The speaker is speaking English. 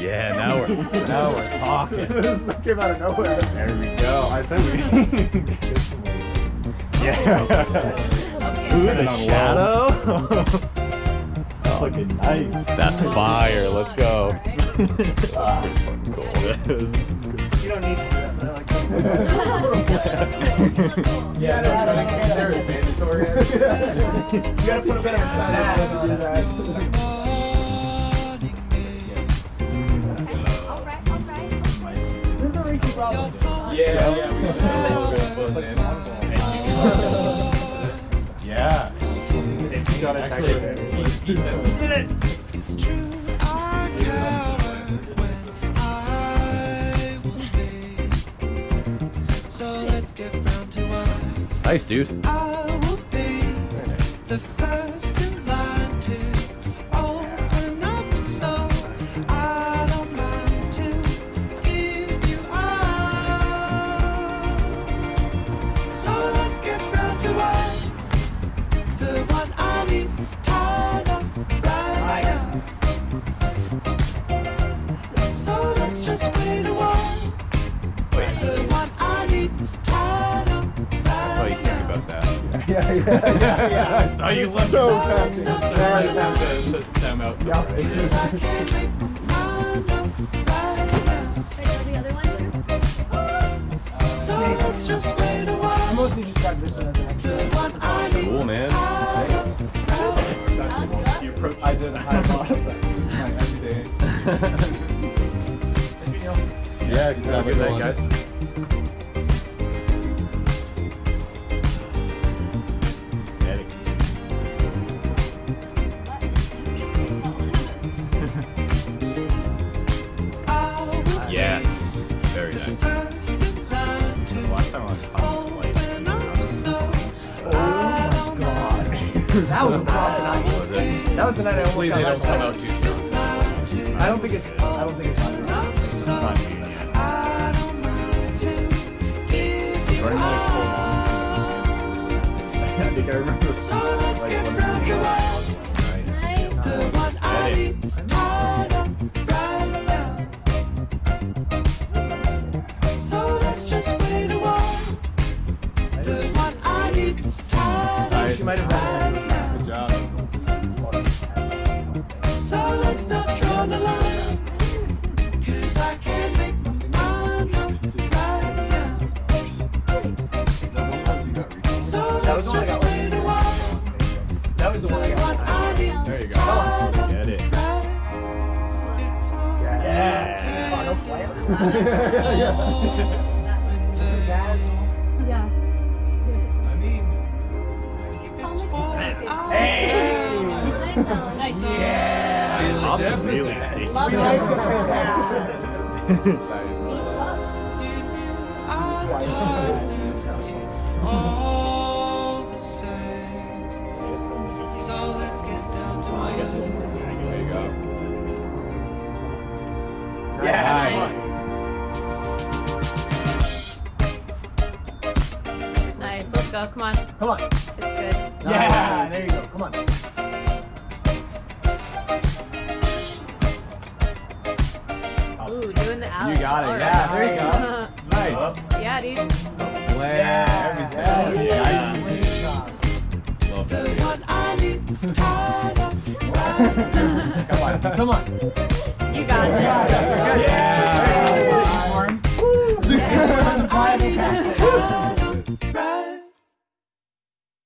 Yeah, now we're now we're talking. this came out of nowhere. There we go. I said we. yeah. Ooh, Turn it the on low. shadow. That's looking nice. That's fire. Let's go. That's pretty fucking cool. You don't need to do that, but I like that. Yeah, no, I don't like, care. there is mandatory. You gotta put a bit of a time on that. Problem. Yeah, yeah. We should a little bit of fun, man. Yeah. Safety shot at Actually, Tiger. he, he said we did it. It's true, I coward Yeah, yeah, yeah, yeah. I saw oh, you look so So happy. let's not I have to, to stem out. Yeah. right. I can't make my mind up right now. So let's just wait a I while. mostly just got this one as an extra. one I need Cool, man. tied up approach I did a high five. It's my everyday. Yeah, have a good night, guys. That was a problem night. Was it? That was the night I almost Hopefully they got don't come out too strong. to I don't think it's. I don't think it's. open up, so Not you. I don't mind to give you Running like all. I think I remember. So let's like, get one of round the- Nice. the one I need So let's not draw the line. Cause I can't make my mind up right now. So let's the one I just got. wait a while. That was the The one I got. There you go. tied up Get it. right. It's all Yeah. Oh, no flair. Yeah. I mean, It's what I Hey. Nice. Really sneaky. Love We it. like the pizzazz. all the. So let's get down to I guess there you go. Yeah. Nice. Nice. Let's go. Come on. Come on. It's good. Yeah. There you go. Come on. Ooh, doing the alley. You got it. All Yeah, right. there you go. Nice. yeah, dude. Flare, Yeah. everything. Yeah. Yeah. Great. Love that. dude. one I need is tied up. Come on. Come on.